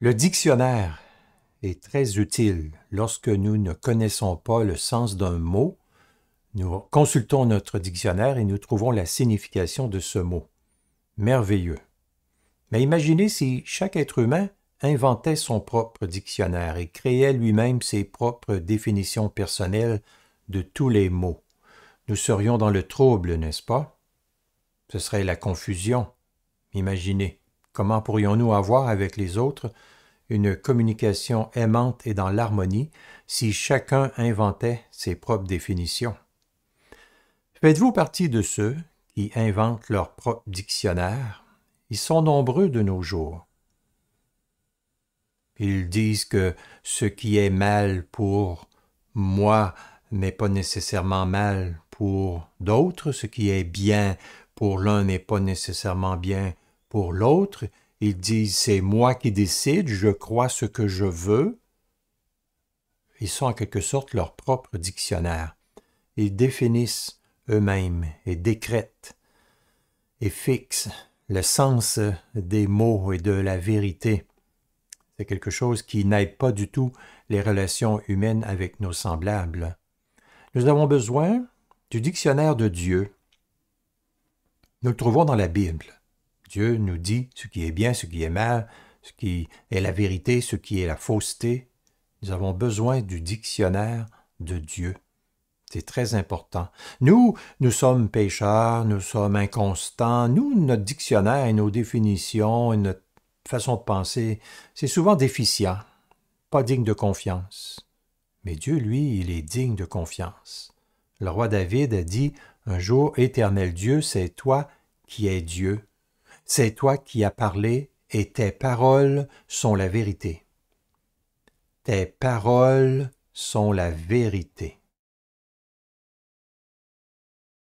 Le dictionnaire est très utile lorsque nous ne connaissons pas le sens d'un mot. Nous consultons notre dictionnaire et nous trouvons la signification de ce mot. Merveilleux. Mais imaginez si chaque être humain inventait son propre dictionnaire et créait lui-même ses propres définitions personnelles de tous les mots. Nous serions dans le trouble, n'est-ce pas? Ce serait la confusion. Imaginez. Comment pourrions-nous avoir avec les autres une communication aimante et dans l'harmonie si chacun inventait ses propres définitions? Faites-vous partie de ceux qui inventent leur propre dictionnaire? Ils sont nombreux de nos jours. Ils disent que ce qui est mal pour moi n'est pas nécessairement mal pour d'autres, ce qui est bien pour l'un n'est pas nécessairement bien pour l'autre. Ils disent c'est moi qui décide, je crois ce que je veux. Ils sont en quelque sorte leur propre dictionnaire. Ils définissent eux-mêmes et décrètent et fixent le sens des mots et de la vérité. C'est quelque chose qui n'aide pas du tout les relations humaines avec nos semblables. Nous avons besoin du dictionnaire de Dieu. Nous le trouvons dans la Bible. Dieu nous dit ce qui est bien, ce qui est mal, ce qui est la vérité, ce qui est la fausseté. Nous avons besoin du dictionnaire de Dieu. C'est très important. Nous, nous sommes pécheurs, nous sommes inconstants. Nous, notre dictionnaire et nos définitions et notre façon de penser, c'est souvent déficient, pas digne de confiance. Mais Dieu, lui, il est digne de confiance. Le roi David a dit un jour, Éternel Dieu, c'est toi qui es Dieu. C'est toi qui as parlé, et tes paroles sont la vérité. Tes paroles sont la vérité.